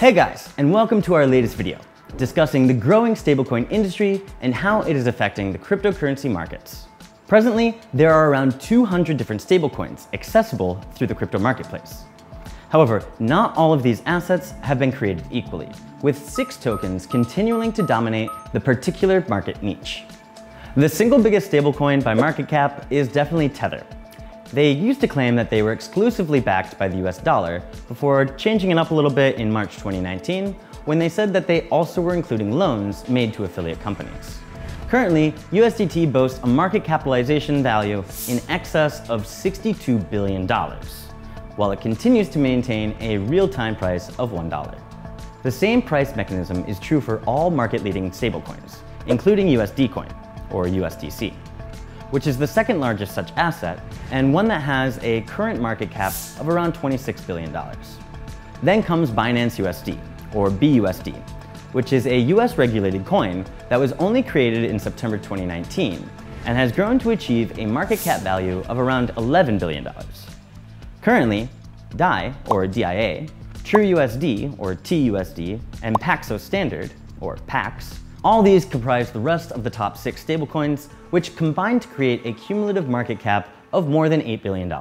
Hey guys, and welcome to our latest video, discussing the growing stablecoin industry and how it is affecting the cryptocurrency markets. Presently, there are around 200 different stablecoins accessible through the crypto marketplace. However, not all of these assets have been created equally, with six tokens continuing to dominate the particular market niche. The single biggest stablecoin by market cap is definitely Tether, they used to claim that they were exclusively backed by the US dollar before changing it up a little bit in March 2019 when they said that they also were including loans made to affiliate companies. Currently, USDT boasts a market capitalization value in excess of $62 billion, while it continues to maintain a real-time price of $1. The same price mechanism is true for all market-leading stablecoins, including USD Coin, or USDC which is the second largest such asset and one that has a current market cap of around $26 billion. Then comes Binance USD, or BUSD, which is a US regulated coin that was only created in September 2019 and has grown to achieve a market cap value of around $11 billion. Currently, DAI, or DIA, TrueUSD, or TUSD, and Paxos Standard, or PAX, all these comprise the rest of the top six stablecoins, which combine to create a cumulative market cap of more than $8 billion.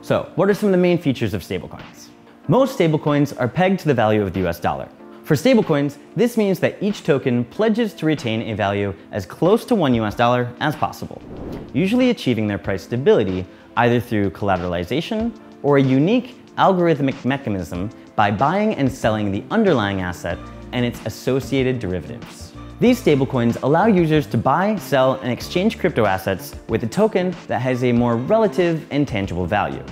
So, what are some of the main features of stablecoins? Most stablecoins are pegged to the value of the US dollar. For stablecoins, this means that each token pledges to retain a value as close to one US dollar as possible, usually achieving their price stability either through collateralization or a unique algorithmic mechanism by buying and selling the underlying asset and its associated derivatives. These stablecoins allow users to buy, sell, and exchange crypto assets with a token that has a more relative and tangible value,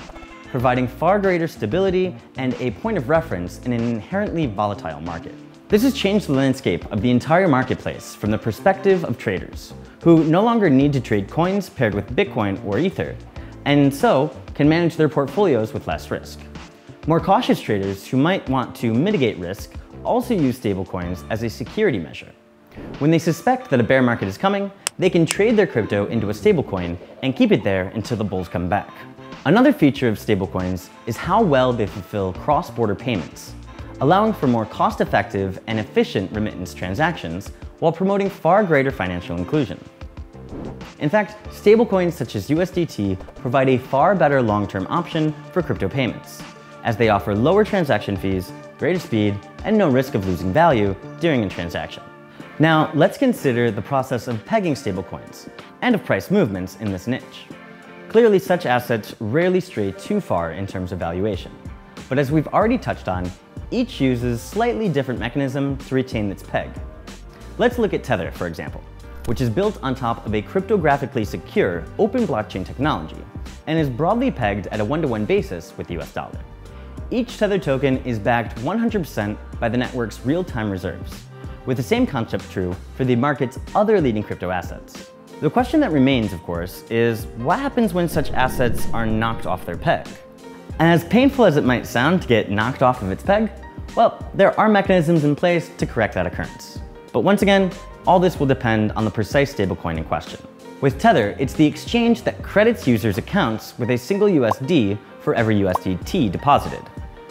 providing far greater stability and a point of reference in an inherently volatile market. This has changed the landscape of the entire marketplace from the perspective of traders, who no longer need to trade coins paired with Bitcoin or Ether, and so can manage their portfolios with less risk. More cautious traders who might want to mitigate risk also use stablecoins as a security measure. When they suspect that a bear market is coming, they can trade their crypto into a stablecoin and keep it there until the bulls come back. Another feature of stablecoins is how well they fulfill cross-border payments, allowing for more cost-effective and efficient remittance transactions while promoting far greater financial inclusion. In fact, stablecoins such as USDT provide a far better long-term option for crypto payments, as they offer lower transaction fees, greater speed, and no risk of losing value during a transaction. Now, let's consider the process of pegging stablecoins and of price movements in this niche. Clearly, such assets rarely stray too far in terms of valuation. But as we've already touched on, each uses slightly different mechanism to retain its peg. Let's look at Tether, for example, which is built on top of a cryptographically secure open blockchain technology and is broadly pegged at a one-to-one -one basis with the US dollar. Each Tether token is backed 100% by the network's real-time reserves, with the same concept true for the market's other leading crypto assets. The question that remains, of course, is what happens when such assets are knocked off their peg? And as painful as it might sound to get knocked off of its peg, well, there are mechanisms in place to correct that occurrence. But once again, all this will depend on the precise stablecoin in question. With Tether, it's the exchange that credits users' accounts with a single USD for every USDT deposited.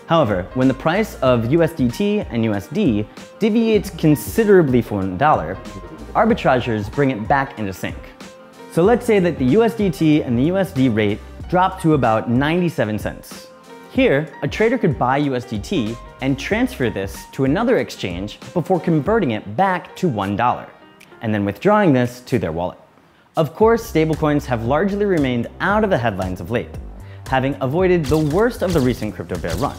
However, when the price of USDT and USD deviates considerably from $1, arbitrageurs bring it back into sync. So let's say that the USDT and the USD rate drop to about 97 cents. Here, a trader could buy USDT and transfer this to another exchange before converting it back to $1, and then withdrawing this to their wallet. Of course, stablecoins have largely remained out of the headlines of late, having avoided the worst of the recent crypto bear run.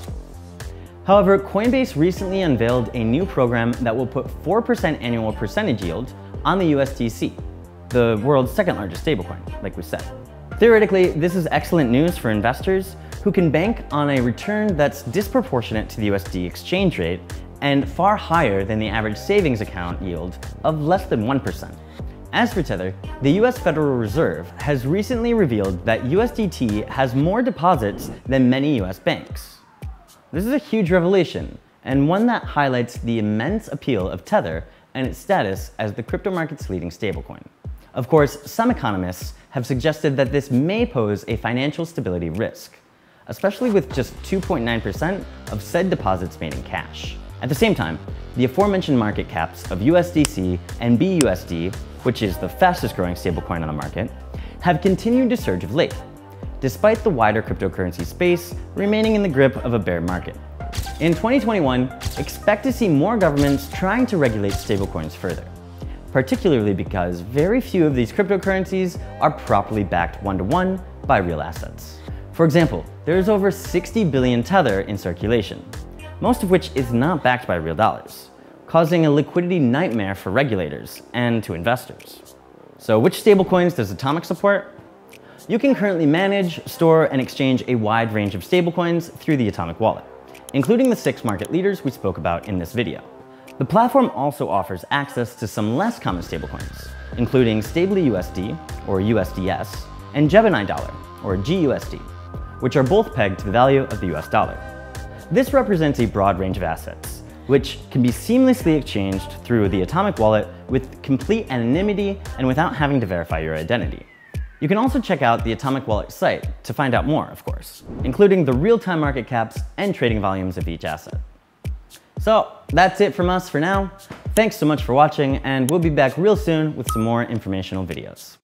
However, Coinbase recently unveiled a new program that will put 4% annual percentage yield on the USDC, the world's second largest stablecoin, like we said. Theoretically, this is excellent news for investors who can bank on a return that's disproportionate to the USD exchange rate and far higher than the average savings account yield of less than 1%. As for Tether, the US Federal Reserve has recently revealed that USDT has more deposits than many US banks. This is a huge revelation, and one that highlights the immense appeal of Tether and its status as the crypto market's leading stablecoin. Of course, some economists have suggested that this may pose a financial stability risk, especially with just 2.9% of said deposits made in cash. At the same time, the aforementioned market caps of USDC and BUSD, which is the fastest growing stablecoin on the market, have continued to surge of late, despite the wider cryptocurrency space remaining in the grip of a bear market. In 2021, expect to see more governments trying to regulate stablecoins further, particularly because very few of these cryptocurrencies are properly backed one-to-one -one by real assets. For example, there is over 60 billion Tether in circulation, most of which is not backed by real dollars, causing a liquidity nightmare for regulators and to investors. So which stablecoins does Atomic support? You can currently manage, store, and exchange a wide range of stablecoins through the Atomic Wallet, including the six market leaders we spoke about in this video. The platform also offers access to some less common stablecoins, including Stably USD, or USDS, and Gemini Dollar, or GUSD, which are both pegged to the value of the US dollar. This represents a broad range of assets, which can be seamlessly exchanged through the Atomic Wallet with complete anonymity and without having to verify your identity. You can also check out the Atomic Wallet site to find out more, of course, including the real-time market caps and trading volumes of each asset. So that's it from us for now. Thanks so much for watching, and we'll be back real soon with some more informational videos.